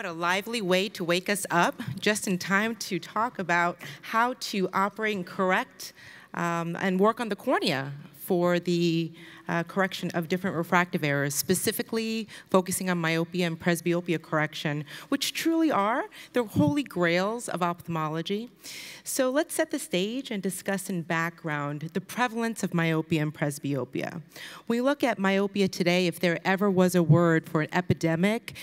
What a lively way to wake us up, just in time to talk about how to operate and correct um, and work on the cornea for the uh, correction of different refractive errors, specifically focusing on myopia and presbyopia correction, which truly are the holy grails of ophthalmology. So let's set the stage and discuss in background the prevalence of myopia and presbyopia. When we look at myopia today, if there ever was a word for an epidemic,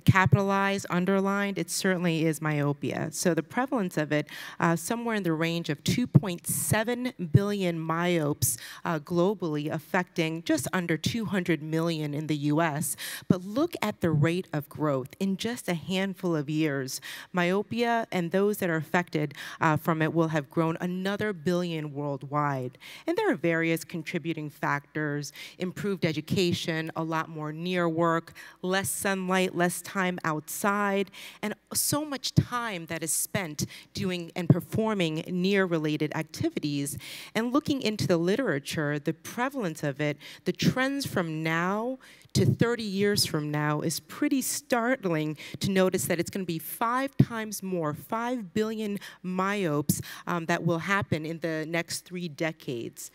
capitalized, underlined, it certainly is myopia. So the prevalence of it, uh, somewhere in the range of 2.7 billion myopes uh, globally, affecting just under 200 million in the US. But look at the rate of growth in just a handful of years. Myopia and those that are affected uh, from it will have grown another billion worldwide. And there are various contributing factors, improved education, a lot more near work, less sunlight, less time outside, and so much time that is spent doing and performing near related activities. And looking into the literature, the prevalence of it, the trends from now to 30 years from now is pretty startling to notice that it's going to be five times more, 5 billion myopes um, that will happen in the next three decades.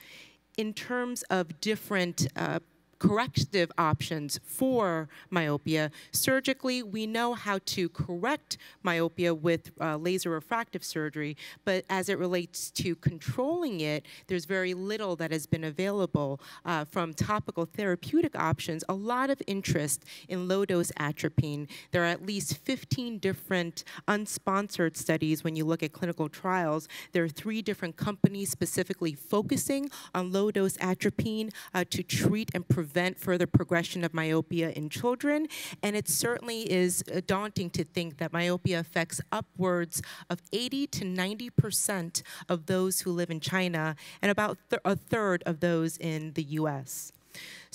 In terms of different uh, corrective options for myopia. Surgically, we know how to correct myopia with uh, laser refractive surgery, but as it relates to controlling it, there's very little that has been available uh, from topical therapeutic options. A lot of interest in low-dose atropine. There are at least 15 different unsponsored studies when you look at clinical trials. There are three different companies specifically focusing on low-dose atropine uh, to treat and prevent prevent further progression of myopia in children. And it certainly is uh, daunting to think that myopia affects upwards of 80 to 90% of those who live in China and about th a third of those in the US.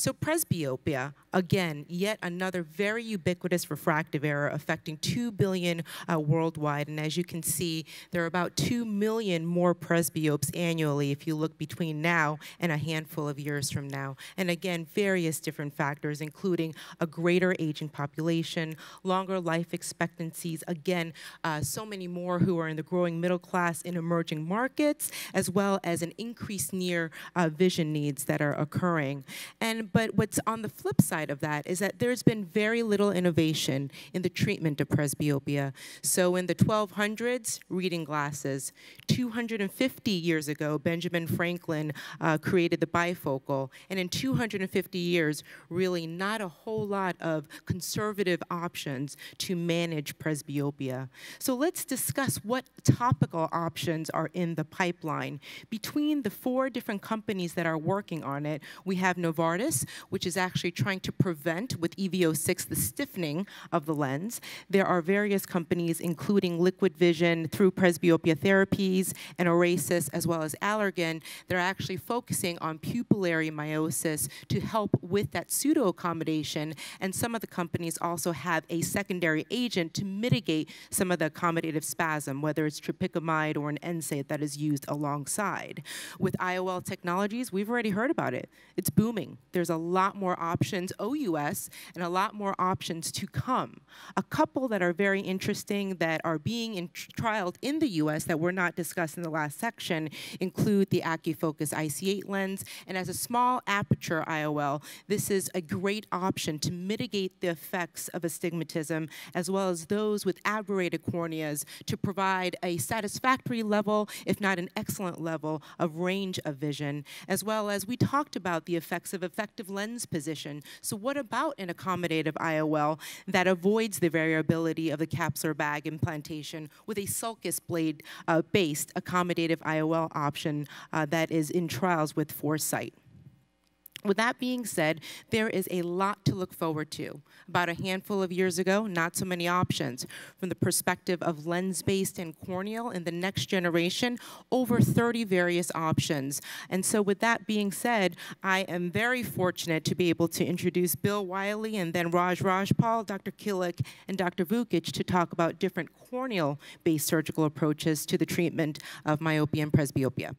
So presbyopia, again, yet another very ubiquitous refractive error affecting 2 billion uh, worldwide. And as you can see, there are about 2 million more presbyopes annually if you look between now and a handful of years from now. And again, various different factors, including a greater aging population, longer life expectancies, again, uh, so many more who are in the growing middle class in emerging markets, as well as an increased near uh, vision needs that are occurring. And but what's on the flip side of that is that there's been very little innovation in the treatment of presbyopia. So in the 1200s, reading glasses. 250 years ago, Benjamin Franklin uh, created the bifocal. And in 250 years, really not a whole lot of conservative options to manage presbyopia. So let's discuss what topical options are in the pipeline. Between the four different companies that are working on it, we have Novartis, which is actually trying to prevent with EV06 the stiffening of the lens. There are various companies, including Liquid Vision through presbyopia therapies and Orasis, as well as Allergan, that are actually focusing on pupillary miosis to help with that pseudo accommodation. And some of the companies also have a secondary agent to mitigate some of the accommodative spasm, whether it's tropicamide or an NSAID that is used alongside. With IOL technologies, we've already heard about it. It's booming. A lot more options OUS and a lot more options to come. A couple that are very interesting that are being in trialed in the US that were not discussed in the last section include the AcuFocus IC8 lens. And as a small aperture IOL, this is a great option to mitigate the effects of astigmatism as well as those with aberrated corneas to provide a satisfactory level, if not an excellent level, of range of vision, as well as we talked about the effects of effective lens position. So what about an accommodative IOL that avoids the variability of the capsular bag implantation with a sulcus blade uh, based accommodative IOL option uh, that is in trials with Foresight? With that being said, there is a lot to look forward to. About a handful of years ago, not so many options. From the perspective of lens-based and corneal in the next generation, over 30 various options. And so with that being said, I am very fortunate to be able to introduce Bill Wiley and then Raj Rajpal, Dr. Killick, and Dr. Vukich to talk about different corneal-based surgical approaches to the treatment of myopia and presbyopia.